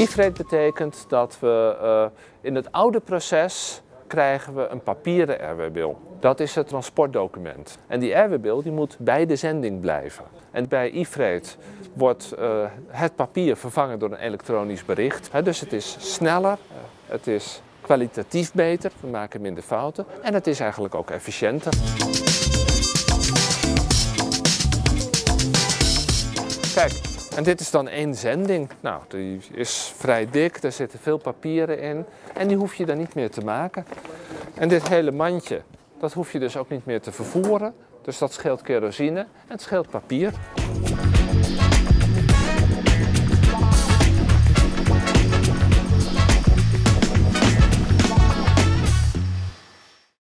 E-freight betekent dat we uh, in het oude proces krijgen we een papieren RW-bil. Dat is het transportdocument. En die RW-bil die moet bij de zending blijven. En bij e-freight wordt uh, het papier vervangen door een elektronisch bericht. Dus het is sneller, het is kwalitatief beter, we maken minder fouten en het is eigenlijk ook efficiënter. Kijk, en dit is dan één zending. Nou, die is vrij dik, daar zitten veel papieren in en die hoef je dan niet meer te maken. En dit hele mandje, dat hoef je dus ook niet meer te vervoeren. Dus dat scheelt kerosine en het scheelt papier.